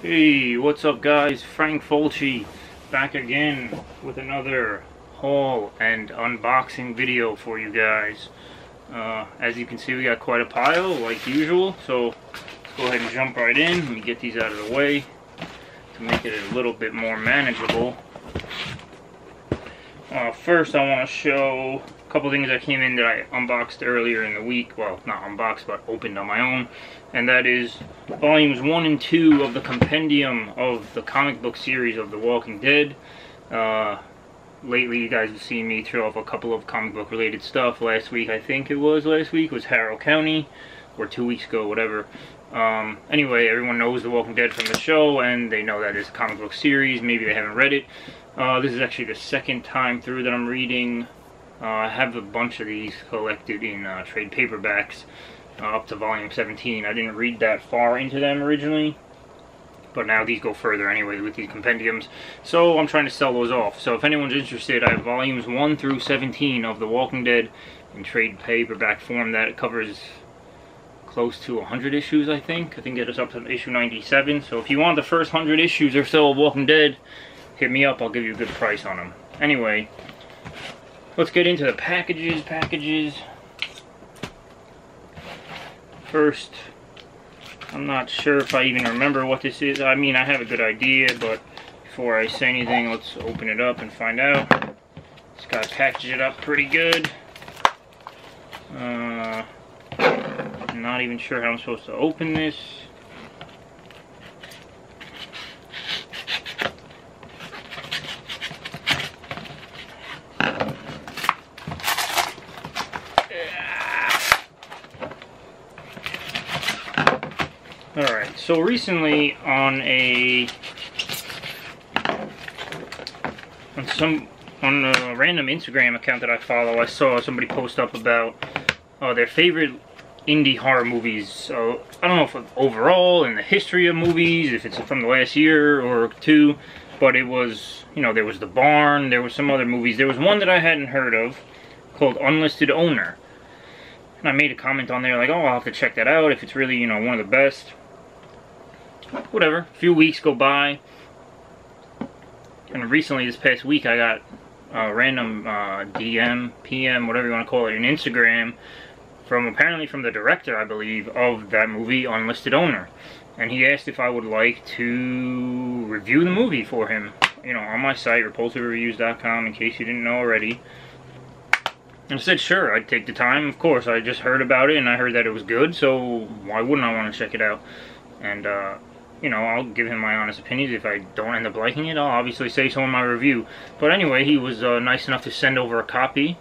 Hey, what's up guys? Frank Fulci back again with another haul and unboxing video for you guys. Uh, as you can see we got quite a pile like usual, so let's go ahead and jump right in. Let me get these out of the way to make it a little bit more manageable. Uh, first I want to show couple things that came in that I unboxed earlier in the week. Well, not unboxed, but opened on my own. And that is volumes 1 and 2 of the compendium of the comic book series of The Walking Dead. Uh, lately you guys have seen me throw off a couple of comic book related stuff. Last week, I think it was last week, was Harrow County. Or two weeks ago, whatever. Um, anyway, everyone knows The Walking Dead from the show, and they know that it's a comic book series. Maybe they haven't read it. Uh, this is actually the second time through that I'm reading. Uh, I have a bunch of these collected in uh, trade paperbacks uh, up to volume 17. I didn't read that far into them originally, but now these go further anyway with these compendiums. So I'm trying to sell those off. So if anyone's interested, I have volumes 1 through 17 of The Walking Dead in trade paperback form that covers close to 100 issues, I think. I think it is up to issue 97. So if you want the first 100 issues or so of Walking Dead, hit me up. I'll give you a good price on them. Anyway, let's get into the packages. Packages. First, I'm not sure if I even remember what this is. I mean, I have a good idea, but before I say anything, let's open it up and find out. This guy packaged it up pretty good. Uh, I'm not even sure how I'm supposed to open this. Alright, so recently on a on some on a random Instagram account that I follow, I saw somebody post up about uh, their favorite indie horror movies. So I don't know if overall in the history of movies, if it's from the last year or two, but it was you know there was The Barn, there was some other movies. There was one that I hadn't heard of called Unlisted Owner. And I made a comment on there like, oh, I'll have to check that out if it's really, you know, one of the best. Whatever. A few weeks go by. And recently, this past week, I got a random uh, DM, PM, whatever you want to call it, an Instagram from apparently from the director, I believe, of that movie, Unlisted Owner. And he asked if I would like to review the movie for him, you know, on my site, repulsivereviews.com, in case you didn't know already. And I said, sure, I'd take the time. Of course, I just heard about it and I heard that it was good, so why wouldn't I want to check it out? And, uh, you know, I'll give him my honest opinions. If I don't end up liking it, I'll obviously say so in my review. But anyway, he was uh, nice enough to send over a copy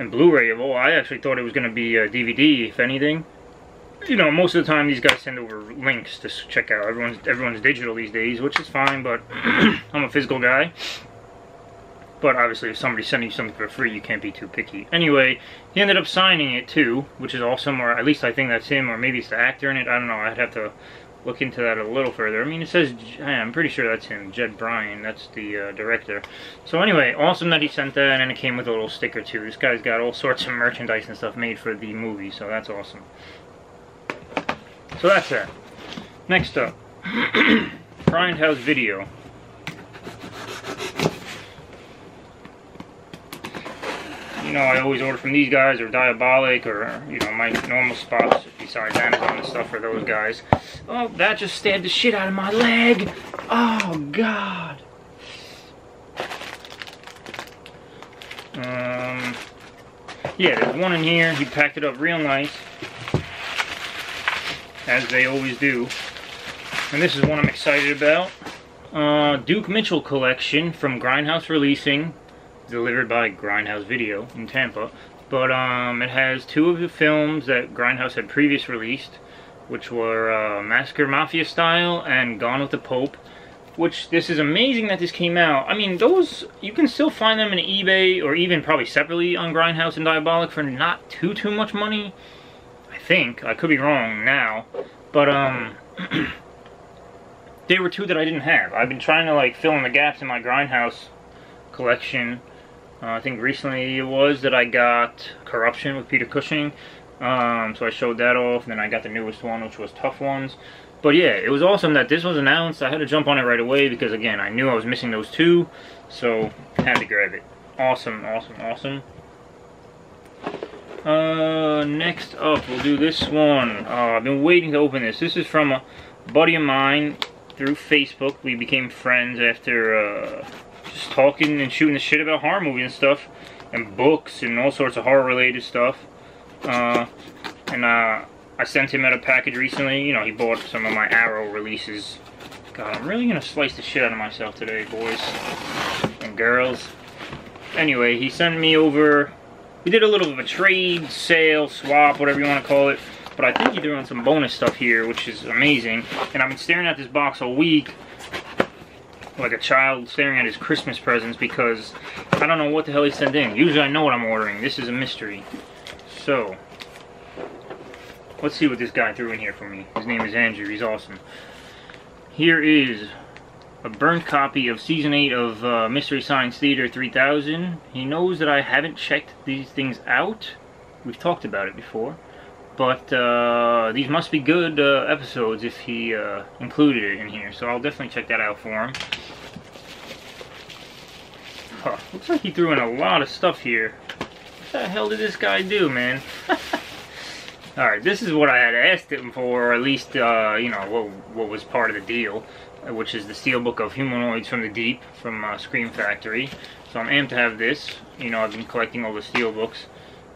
and Blu-ray of. Oh, I actually thought it was going to be a DVD, if anything. You know, most of the time these guys send over links to check out. Everyone's everyone's digital these days, which is fine. But I'm a physical guy. But obviously, if somebody's sending you something for free, you can't be too picky. Anyway, he ended up signing it too, which is awesome. Or at least I think that's him, or maybe it's the actor in it. I don't know. I'd have to look into that a little further. I mean, it says, I'm pretty sure that's him, Jed Bryan. That's the uh, director. So anyway, awesome that he sent that, and it came with a little sticker too. This guy's got all sorts of merchandise and stuff made for the movie, so that's awesome. So that's that. Next up, Grindhouse Video. You know, I always order from these guys or Diabolik or, you know, my normal spots besides Amazon and stuff for those guys. Oh, that just stabbed the shit out of my leg. Oh, God. Um, yeah, there's one in here. He packed it up real nice. As they always do. And this is one I'm excited about. Uh, Duke Mitchell collection from Grindhouse Releasing delivered by Grindhouse Video in Tampa. But um, it has two of the films that Grindhouse had previously released, which were uh, Massacre Mafia Style and Gone with the Pope. Which this is amazing that this came out. I mean, those you can still find them in eBay or even probably separately on Grindhouse and Diabolik for not too too much money. I think I could be wrong now, but um. they were two that I didn't have. I've been trying to like fill in the gaps in my Grindhouse collection uh, I think recently it was that I got Corruption with Peter Cushing. Um, so I showed that off. Then I got the newest one, which was Tough Ones. But yeah, it was awesome that this was announced. I had to jump on it right away because, again, I knew I was missing those two. So, had to grab it. Awesome, awesome, awesome. Uh, next up, we'll do this one. Uh, I've been waiting to open this. This is from a buddy of mine through Facebook. We became friends after uh, just talking and shooting the shit about horror movies and stuff, and books and all sorts of horror-related stuff. Uh, and uh, I sent him out a package recently. You know, he bought some of my Arrow releases. God, I'm really gonna slice the shit out of myself today, boys and girls. Anyway, he sent me over. We did a little bit of a trade, sale, swap, whatever you want to call it. But I think he threw in some bonus stuff here, which is amazing. And I've been staring at this box all week like a child staring at his Christmas presents because I don't know what the hell he sent in. Usually I know what I'm ordering. This is a mystery. So, let's see what this guy threw in here for me. His name is Andrew. He's awesome. Here is a burned copy of Season 8 of uh, Mystery Science Theater 3000. He knows that I haven't checked these things out. We've talked about it before. But uh, these must be good uh, episodes if he uh, included it in here. So I'll definitely check that out for him. Huh, looks like he threw in a lot of stuff here. What the hell did this guy do, man? Alright, this is what I had asked him for, or at least, uh, you know, what, what was part of the deal, which is the Steelbook of Humanoids from the Deep from uh, Scream Factory. So I'm amped to have this. You know, I've been collecting all the Steelbooks,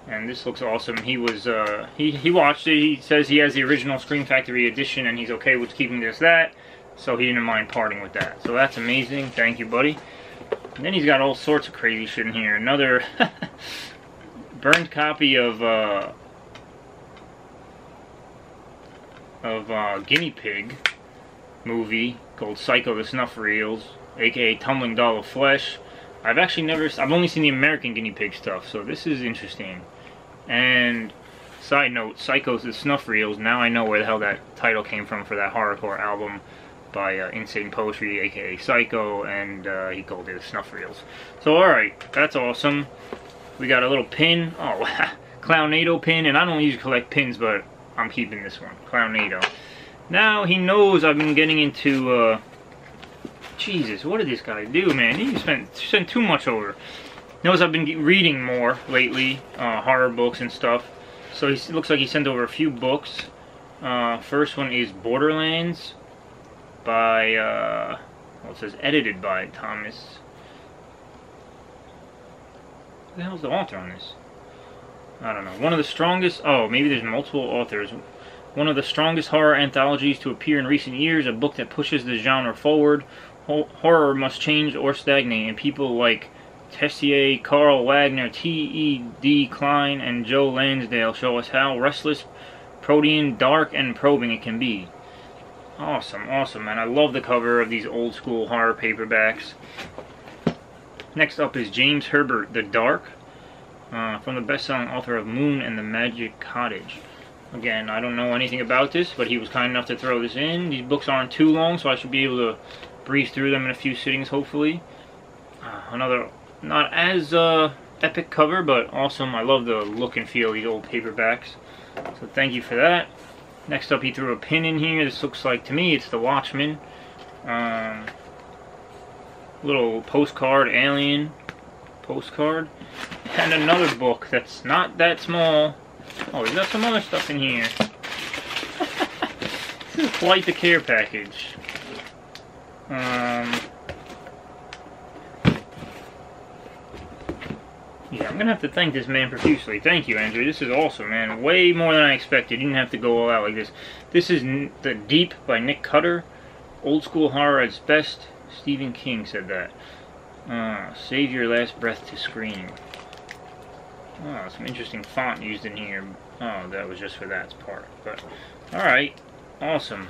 and this looks awesome. He was, uh, he, he watched it. He says he has the original Scream Factory edition, and he's okay with keeping just that, so he didn't mind parting with that. So that's amazing. Thank you, buddy. And then he's got all sorts of crazy shit in here. Another burned copy of uh, of uh, Guinea Pig movie called Psycho the Snuff Reels, aka Tumbling Doll of Flesh. I've actually never, I've only seen the American Guinea Pig stuff, so this is interesting. And side note, Psycho the Snuff Reels, now I know where the hell that title came from for that horrorcore album by uh, Insane Poetry, aka Cyco, and uh, he called it Snuff Reels. So, alright, that's awesome. We got a little pin. Oh, Clownado pin, and I don't usually collect pins, but I'm keeping this one. Clownado. Now, he knows I've been getting into, uh, Jesus, what did this guy do, man? He spent, spent too much over. Knows I've been reading more lately, uh, horror books and stuff. So he looks like he sent over a few books. Uh, first one is Borderlands by, uh, well, it says edited by Thomas. Who the hell's the author on this? I don't know. One of the strongest, oh, maybe there's multiple authors. One of the strongest horror anthologies to appear in recent years, a book that pushes the genre forward. Horror must change or stagnate, and people like Tessier, Karl Wagner, T.E.D. Klein, and Joe Lansdale show us how restless, protean, dark, and probing it can be. Awesome, awesome, man. I love the cover of these old school horror paperbacks. Next up is James Herbert, The Dark, uh, from the best-selling author of Moon and the Magic Cottage. Again, I don't know anything about this, but he was kind enough to throw this in. These books aren't too long, so I should be able to breeze through them in a few sittings, hopefully. Uh, another, not as uh, epic cover, but awesome. I love the look and feel of these old paperbacks. So thank you for that. Next up, he threw a pin in here. This looks like, to me, it's the Watchman. Um, little postcard, alien postcard. And another book that's not that small. Oh, he's got some other stuff in here. this is quite the care package. Um, I'm gonna have to thank this man profusely. Thank you, Andrew. This is awesome, man. Way more than I expected. You didn't have to go all out like this. This is The Deep by Nick Cutter. Old school horror at its best. Stephen King said that. Uh, save your last breath to scream. Oh, some interesting font used in here. Oh, that was just for that part. But, alright. Awesome.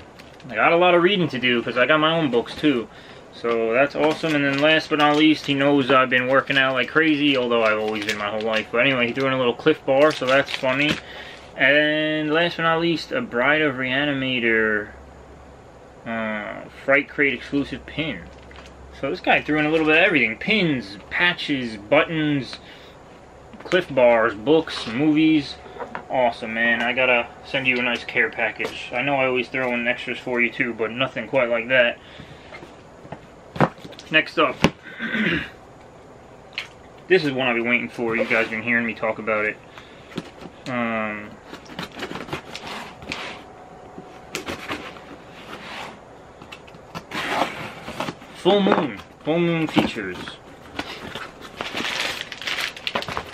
I got a lot of reading to do because I got my own books too. So that's awesome. And then last but not least, he knows I've been working out like crazy, although I've always been my whole life. But anyway, he threw in a little Clif Bar, so that's funny. And last but not least, a Bride of Reanimator uh, Fright Crate exclusive pin. So this guy threw in a little bit of everything. Pins, patches, buttons, Clif Bars, books, movies, awesome, man. I gotta send you a nice care package. I know I always throw in extras for you too, but nothing quite like that. Next up, this is one I've been waiting for. You guys have been hearing me talk about it. Um, Full Moon. Full Moon Features.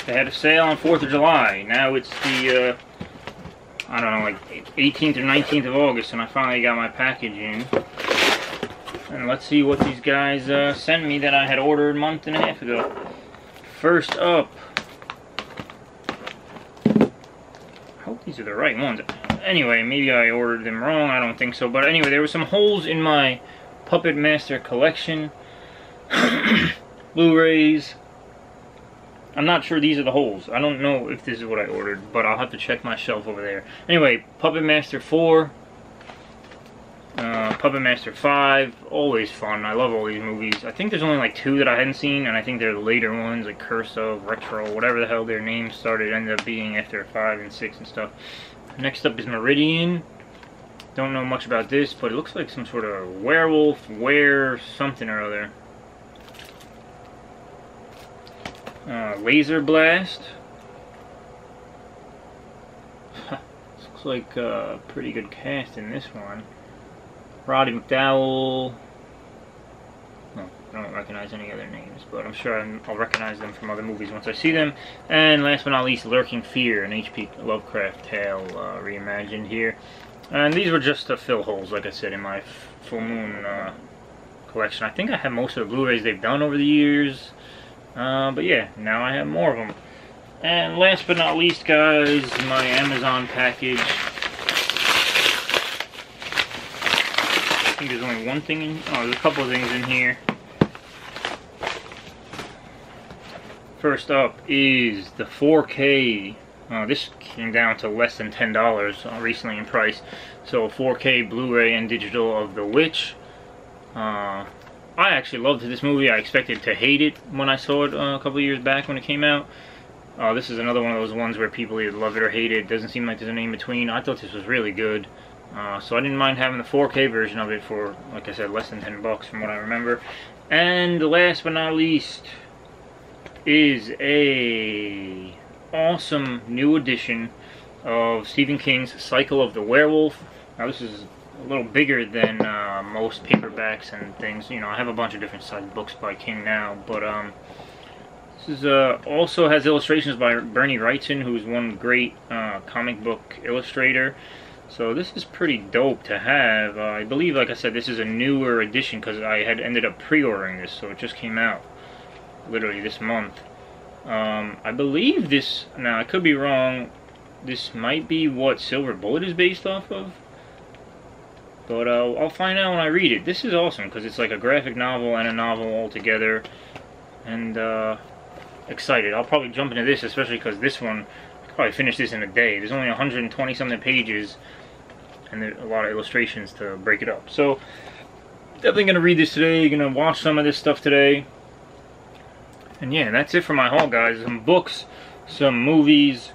They had a sale on 4th of July. Now it's the, uh, I don't know, like 18th or 19th of August, and I finally got my package in. And let's see what these guys uh, sent me that I had ordered a month and a half ago. First up, I hope these are the right ones. Anyway, maybe I ordered them wrong, I don't think so. But anyway, there were some holes in my Puppet Master collection. Blu-rays. I'm not sure these are the holes. I don't know if this is what I ordered, but I'll have to check my shelf over there. Anyway, Puppet Master 4. Uh, Puppet Master 5. Always fun. I love all these movies. I think there's only like two that I hadn't seen, and I think they're the later ones, like Curse of, Retro, whatever the hell their names started, ended up being after 5 and 6 and stuff. Next up is Meridian. Don't know much about this, but it looks like some sort of werewolf, were something or other. Uh, Laserblast. looks like a pretty good cast in this one. Roddy McDowell. McDowall. I don't recognize any other names, but I'm sure I'll recognize them from other movies once I see them. And last but not least, Lurking Fear, an H.P. Lovecraft tale uh, reimagined here. And these were just the fill holes, like I said, in my Full Moon uh, collection. I think I have most of the Blu-rays they've done over the years. Uh, but yeah, now I have more of them. And last but not least, guys, my Amazon package. Think there's only one thing in... Oh, there's a couple of things in here. First up is the 4K uh, this came down to less than $10 uh, recently in price. So 4K Blu-ray and digital of The Witch. Uh, I actually loved this movie. I expected to hate it when I saw it uh, a couple of years back when it came out. Uh, this is another one of those ones where people either love it or hate it. Doesn't seem like there's any in between. I thought this was really good. Uh, so I didn't mind having the 4K version of it for, like I said, less than 10 bucks from what I remember. And last but not least is a awesome new edition of Stephen King's Cycle of the Werewolf. Now this is a little bigger than uh, most paperbacks and things. You know, I have a bunch of different sized books by King now, but um, this is uh, also has illustrations by Bernie Wrightson, who's one great uh, comic book illustrator. So this is pretty dope to have. Uh, I believe, like I said, this is a newer edition because I had ended up pre-ordering this, so it just came out literally this month. Um, I believe this, now I could be wrong, this might be what Silver Bullet is based off of. But uh, I'll find out when I read it. This is awesome because it's like a graphic novel and a novel all together. And uh, excited. I'll probably jump into this, especially because this one, I probably finish this in a day. There's only 120 something pages and a lot of illustrations to break it up. So definitely going to read this today. Going to watch some of this stuff today. And yeah, that's it for my haul, guys. Some books, some movies,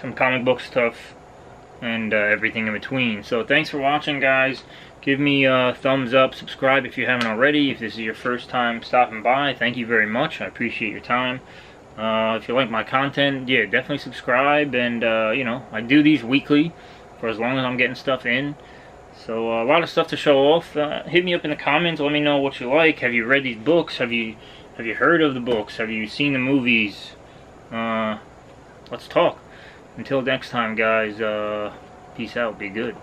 some comic book stuff, and uh, everything in between. So thanks for watching, guys. Give me a thumbs up, subscribe if you haven't already. If this is your first time stopping by, thank you very much. I appreciate your time. Uh, if you like my content, yeah, definitely subscribe. And, uh, you know, I do these weekly for as long as I'm getting stuff in. So uh, a lot of stuff to show off. Uh, hit me up in the comments. Let me know what you like. Have you read these books? Have you have you heard of the books? Have you seen the movies? Uh, let's talk. Until next time, guys, uh, peace out. Be good.